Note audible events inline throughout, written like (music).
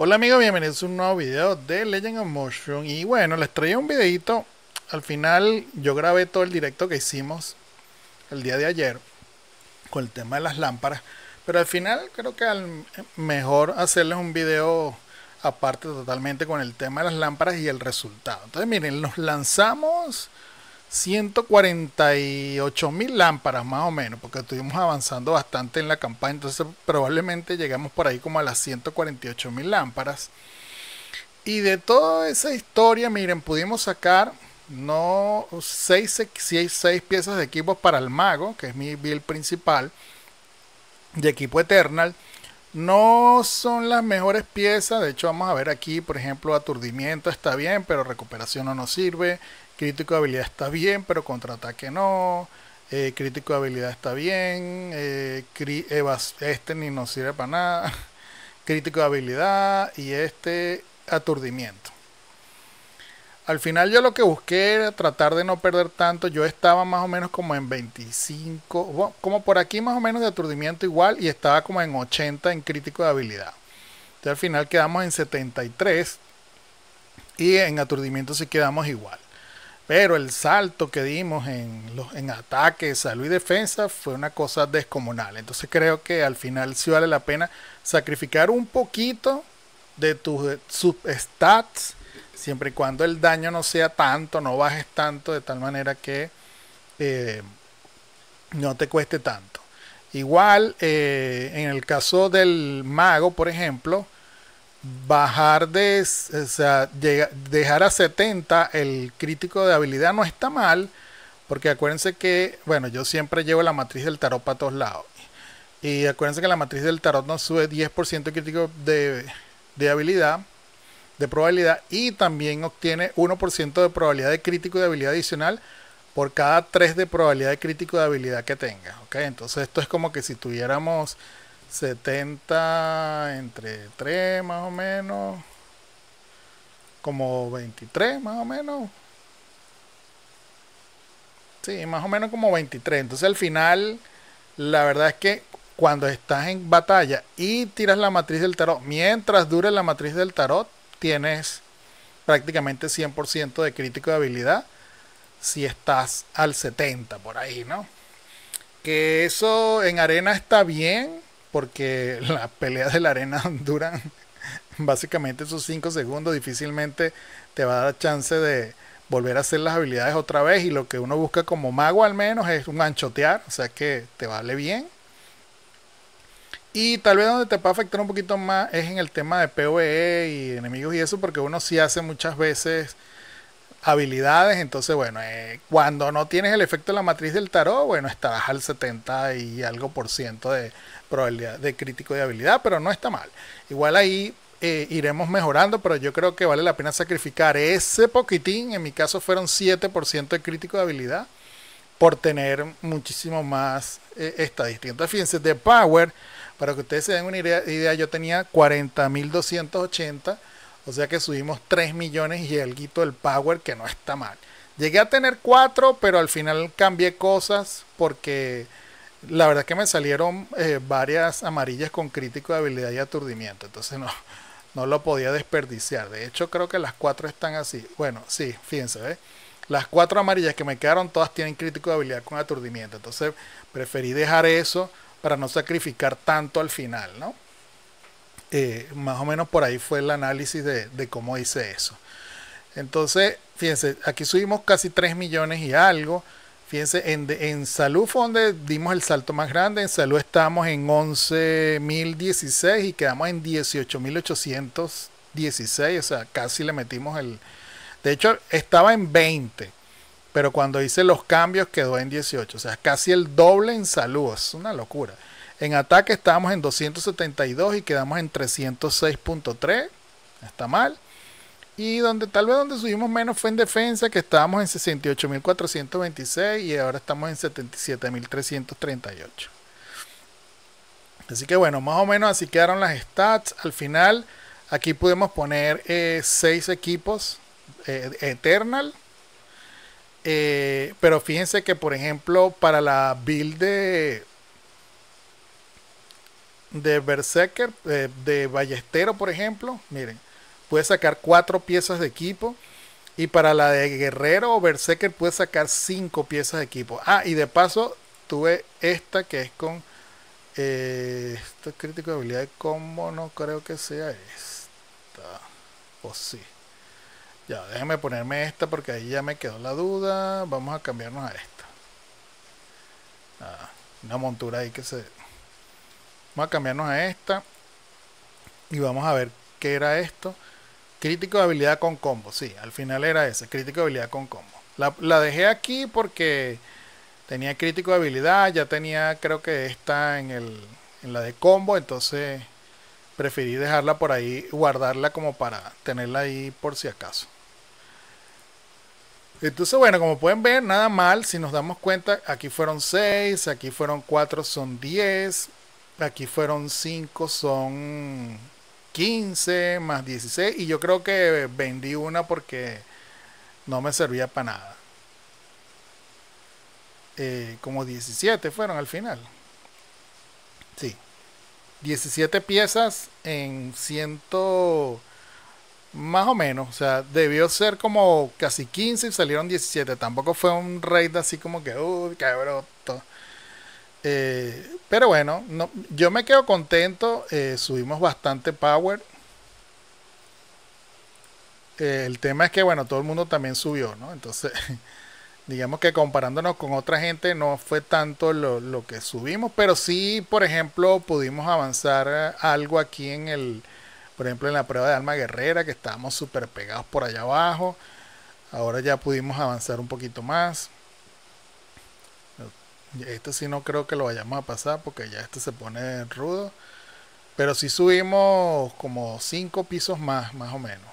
Hola amigos, bienvenidos a un nuevo video de Legend of Motion y bueno, les traía un videito. Al final yo grabé todo el directo que hicimos el día de ayer con el tema de las lámparas. Pero al final creo que al mejor hacerles un video aparte totalmente con el tema de las lámparas y el resultado. Entonces miren, nos lanzamos 148 mil lámparas más o menos, porque estuvimos avanzando bastante en la campaña, entonces probablemente llegamos por ahí como a las 148 mil lámparas. Y de toda esa historia, miren, pudimos sacar no 6 seis, piezas de equipo para el mago, que es mi build principal, de equipo Eternal. No son las mejores piezas, de hecho vamos a ver aquí, por ejemplo, aturdimiento está bien, pero recuperación no nos sirve. Crítico de habilidad está bien, pero contraataque no. Eh, crítico de habilidad está bien. Eh, este ni nos sirve para nada. (laughs) Crítico de habilidad y este aturdimiento. Al final yo lo que busqué era tratar de no perder tanto. Yo estaba más o menos como en 25, como por aquí más o menos de aturdimiento igual y estaba como en 80 en crítico de habilidad. Entonces al final quedamos en 73 y en aturdimiento sí quedamos igual. Pero el salto que dimos en, los, en ataque, salud y defensa fue una cosa descomunal. Entonces creo que al final sí vale la pena sacrificar un poquito de tus stats, siempre y cuando el daño no sea tanto, no bajes tanto, de tal manera que eh, no te cueste tanto. Igual, eh, en el caso del mago, por ejemplo, bajar de, o sea, dejar a 70 el crítico de habilidad no está mal, porque acuérdense que, bueno, yo siempre llevo la matriz del tarot para todos lados. Y acuérdense que la matriz del tarot nos sube 10% crítico de, de habilidad, de probabilidad, y también obtiene 1% de probabilidad de crítico de habilidad adicional por cada 3 de probabilidad de crítico de habilidad que tenga. ¿ok? Entonces esto es como que si tuviéramos 70 entre 3 más o menos. Como 23 más o menos. Sí, más o menos como 23. Entonces al final, la verdad es que cuando estás en batalla y tiras la matriz del tarot, mientras dure la matriz del tarot, tienes prácticamente 100% de crítico de habilidad si estás al 70 por ahí, ¿no? Que eso en arena está bien, porque (laughs) las peleas de la arena (laughs) duran básicamente esos 5 segundos, difícilmente te va a dar chance de volver a hacer las habilidades otra vez y lo que uno busca como mago al menos es un anchotear, o sea que te vale bien. Y tal vez donde te puede afectar un poquito más es en el tema de PvE y enemigos y eso, porque uno sí hace muchas veces habilidades. Entonces, bueno, eh, cuando no tienes el efecto de la matriz del tarot, bueno, estarás al 70 y algo por ciento de probabilidad de crítico de habilidad, pero no está mal. Igual ahí eh, iremos mejorando, pero yo creo que vale la pena sacrificar ese poquitín. En mi caso fueron 7% de crítico de habilidad por tener muchísimo más eh. Entonces, fíjense, de Power, para que ustedes se den una idea, idea yo tenía 40.280 o sea que subimos 3 millones y el power, que no está mal. Llegué a tener 4, pero al final cambié cosas porque la verdad que me salieron eh, varias amarillas con crítico de habilidad y aturdimiento. Entonces no, (laughs) no lo podía desperdiciar. De hecho, creo que las 4 están así. Bueno, sí, fíjense. Las 4 amarillas que me quedaron todas tienen crítico de habilidad con aturdimiento. Entonces preferí dejar eso para no sacrificar tanto al final, ¿no? Eh, más o menos por ahí fue el análisis de, cómo hice eso. Entonces, fíjense, aquí subimos casi 3 millones y algo. Fíjense, en, en salud fue donde dimos el salto más grande. En salud estamos en 11.016 y quedamos en 18.816. O sea, casi le metimos el... De hecho, estaba en 20. Pero cuando hice los cambios quedó en 18. O sea, casi el doble en salud. Es una locura. En ataque estábamos en 272 y quedamos en 306.3. Está mal. Y donde tal vez donde subimos menos fue en defensa, que estábamos en 68.426 y ahora estamos en 77.338. Así que bueno, más o menos así quedaron las stats. Al final, aquí podemos poner 6 eh, equipos eh, Eternal. Eh, pero fíjense que, por ejemplo, para la build de, de Berserker, de Ballestero, por ejemplo, miren, puede sacar cuatro piezas de equipo. Y para la de Guerrero o Berserker puede sacar cinco piezas de equipo. Ah, y de paso tuve esta que es con... Eh, esto es crítico de habilidad de combo, no creo que sea esta. O sí. Ya, déjenme ponerme esta porque ahí ya me quedó la duda. Vamos a cambiarnos a esta. Ah, una montura ahí que se... Vamos a cambiarnos a esta. Y vamos a ver qué era esto. Crítico de habilidad con combo, sí, al final era ese, crítico de habilidad con combo. La, dejé aquí porque tenía crítico de habilidad, ya tenía creo que esta en, el, en la de combo, entonces preferí dejarla por ahí, guardarla como para tenerla ahí por si acaso. Entonces, bueno, como pueden ver, nada mal. Si nos damos cuenta, aquí fueron 6, aquí fueron 4, son 10, aquí fueron 5, son 15 más 16 y yo creo que vendí una porque no me servía para nada. Eh, como 17 fueron al final. Sí. 17 piezas en ciento más o menos, o sea, debió ser como casi 15 y salieron 17. Tampoco fue un raid así como que, uy, cabrón. Eh, pero bueno, no, yo me quedo contento. Eh, subimos bastante power. Eh, el tema es que, bueno, todo el mundo también subió, ¿no? Entonces, (laughs) digamos que comparándonos con otra gente no fue tanto lo, lo, que subimos, pero sí, por ejemplo, pudimos avanzar algo aquí en el, por ejemplo, en la prueba de alma guerrera, que estábamos súper pegados por allá abajo. Ahora ya pudimos avanzar un poquito más. Este sí no creo que lo vayamos a pasar porque ya este se pone rudo. Pero sí subimos como 5 pisos más, más o menos.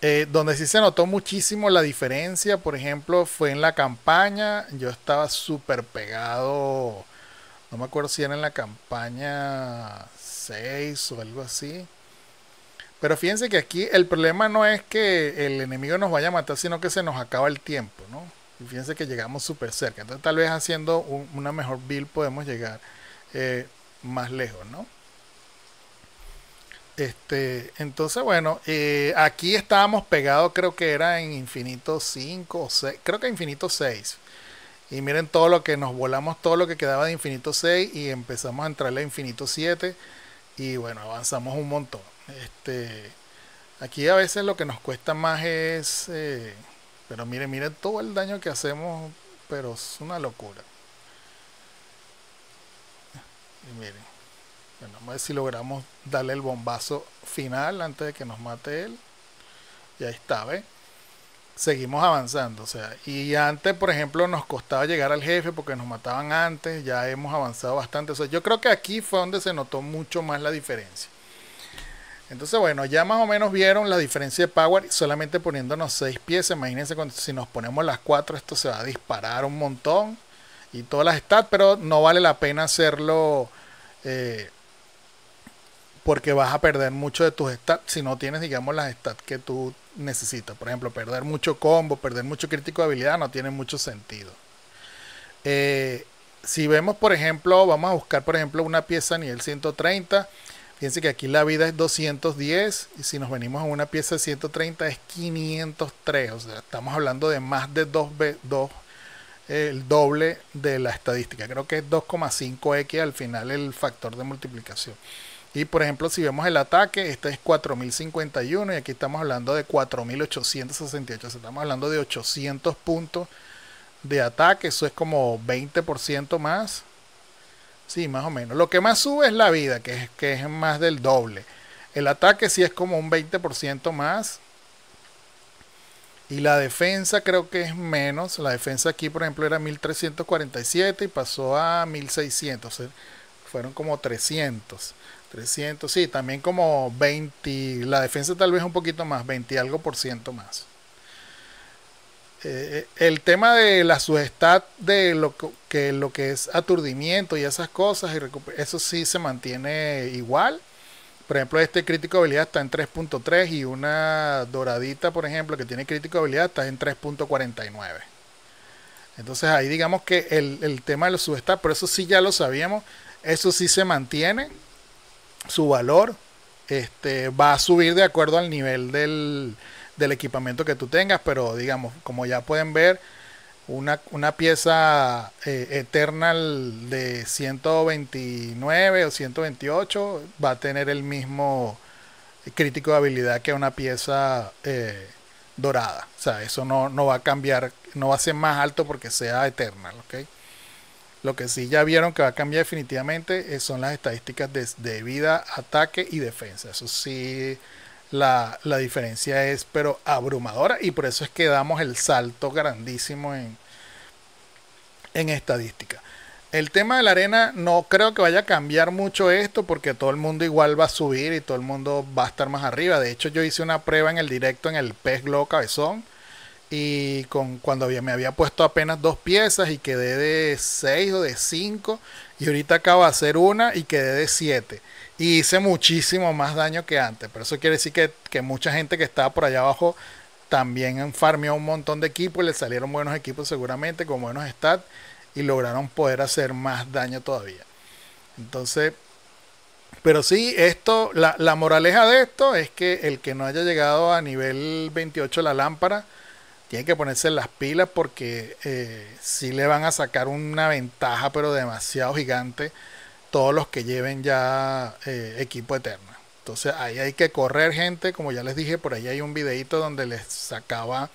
Eh, donde sí se notó muchísimo la diferencia, por ejemplo, fue en la campaña. Yo estaba súper pegado. No me acuerdo si era en la campaña 6 o algo así. Pero fíjense que aquí el problema no es que el enemigo nos vaya a matar, sino que se nos acaba el tiempo, ¿no? Fíjense que llegamos súper cerca. Entonces tal vez haciendo una mejor build podemos llegar eh, más lejos, ¿no? Este, entonces, bueno, eh, aquí estábamos pegados, creo que era en infinito 5 o 6, creo que infinito 6. Y miren todo lo que nos volamos, todo lo que quedaba de infinito 6 y empezamos a entrarle a infinito 7 y bueno, avanzamos un montón. Este, aquí a veces lo que nos cuesta más es... Eh, pero miren, miren todo el daño que hacemos, pero es una locura. Y miren, bueno, vamos a ver si logramos darle el bombazo final antes de que nos mate él. Y ahí está, ¿ves? Seguimos avanzando, o sea, y antes, por ejemplo, nos costaba llegar al jefe porque nos mataban antes, ya hemos avanzado bastante. O sea, yo creo que aquí fue donde se notó mucho más la diferencia. Entonces, bueno, ya más o menos vieron la diferencia de power solamente poniéndonos 6 piezas. Imagínense cuando, si nos ponemos las 4, esto se va a disparar un montón y todas las stats, pero no vale la pena hacerlo eh, porque vas a perder mucho de tus stats si no tienes, digamos, las stats que tú necesitas. Por ejemplo, perder mucho combo, perder mucho crítico de habilidad no tiene mucho sentido. Eh, si vemos, por ejemplo, vamos a buscar, por ejemplo, una pieza a nivel 130 Fíjense que aquí la vida es 210 y si nos venimos a una pieza de 130 es 503. O sea, estamos hablando de más de 2 dos, el doble de la estadística. Creo que es 2,5x al final el factor de multiplicación. Y por ejemplo, si vemos el ataque, este es 4051 y aquí estamos hablando de 4868. O sea, estamos hablando de 800 puntos de ataque. Eso es como 20% más Sí, más o menos. Lo que más sube es la vida, que es, que es más del doble. El ataque sí es como un 20% más. Y la defensa creo que es menos. La defensa aquí, por ejemplo, era 1347 y pasó a 1600. fueron como 300. 300, sí, también como 20. La defensa tal vez un poquito más, 20 y algo por ciento más. Eh, el tema de la subestat de lo que, lo que es aturdimiento y esas cosas, eso sí se mantiene igual. Por ejemplo, este crítico de habilidad está en 3.3 y una doradita, por ejemplo, que tiene crítico de habilidad está en 3.49. Entonces ahí digamos que el, tema de los subestat, por eso sí ya lo sabíamos, Eso sí se mantiene, su valor este, va a subir de acuerdo al nivel del, del equipamiento que tú tengas, pero digamos, como ya pueden ver, una, una pieza eh, Eternal de 129 o 128 va a tener el mismo crítico de habilidad que una pieza eh, dorada. O sea, eso no, no, va a cambiar, no va a ser más alto porque sea Eternal, ¿ok? Lo que sí ya vieron que va a cambiar definitivamente eh, son las estadísticas de, de vida, ataque y defensa. Eso sí la, diferencia es pero abrumadora y por eso es que damos el salto grandísimo en, en estadística. El tema de la arena no creo que vaya a cambiar mucho esto porque todo el mundo igual va a subir y todo el mundo va a estar más arriba. De hecho yo hice una prueba en el directo en el pez globo cabezón y con cuando me había puesto apenas dos piezas y quedé de 6 o de 5 y ahorita acabo de hacer una y quedé de 7 y hice muchísimo más daño que antes. Pero eso quiere decir que, mucha gente que estaba por allá abajo también farmeó un montón de equipos le salieron buenos equipos seguramente con buenos stats y lograron poder hacer más daño todavía. Entonces, pero sí, esto, la, la, moraleja de esto es que el que no haya llegado a nivel 28 de la lámpara tiene que ponerse las pilas porque eh, sí le van a sacar una ventaja pero demasiado gigante todos los que lleven ya eh, equipo eterno. Entonces ahí hay que correr gente, como ya les dije, por ahí hay un videito donde les sacaba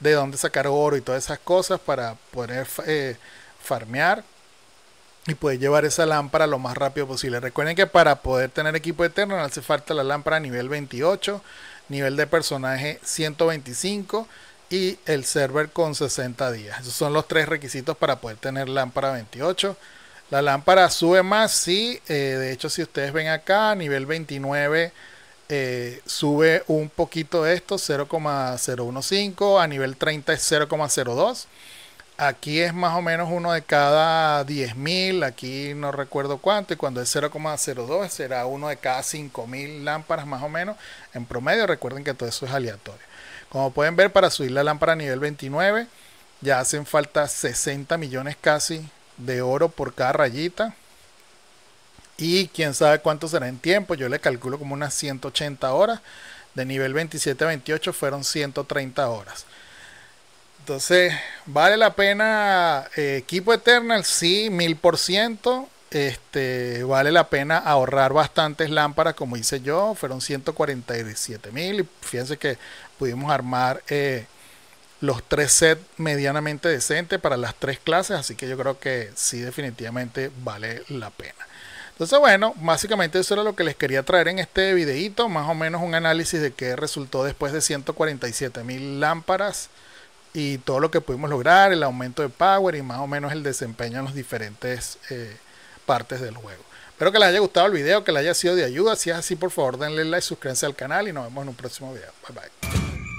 de dónde sacar oro y todas esas cosas para poder eh, farmear y poder llevar esa lámpara lo más rápido posible. Recuerden que para poder tener equipo eterno hace falta la lámpara nivel 28, nivel de personaje 125 y el server con 60 días. Esos son los tres requisitos para poder tener lámpara 28. La lámpara sube más, sí. Eh, de hecho, si ustedes ven acá, nivel 29 eh, sube un poquito esto, 0,015. A nivel 30 es 0,02. Aquí es más o menos uno de cada 10.000. Aquí no recuerdo cuánto. Y cuando es 0,02 será uno de cada 5.000 lámparas más o menos. En promedio, recuerden que todo eso es aleatorio. Como pueden ver, para subir la lámpara a nivel 29 ya hacen falta 60 millones casi de oro por cada rayita. Y quién sabe cuánto será en tiempo. Yo le calculo como unas 180 horas. De nivel 27 a 28 fueron 130 horas. Entonces, vale la pena. Eh, equipo Eternal, sí, mil por ciento. Este, vale la pena ahorrar bastantes lámparas, como hice yo. Fueron 147 mil. Fíjense que pudimos armar. Eh, los tres sets medianamente decentes para las tres clases, así que yo creo que sí definitivamente vale la pena. Entonces bueno, básicamente eso era lo que les quería traer en este videito, más o menos un análisis de qué resultó después de 147 mil lámparas y todo lo que pudimos lograr, el aumento de power y más o menos el desempeño en las diferentes eh, partes del juego. Espero que les haya gustado el video, que les haya sido de ayuda. Si es así, por favor denle like, suscríbanse al canal y nos vemos en un próximo video. Bye bye.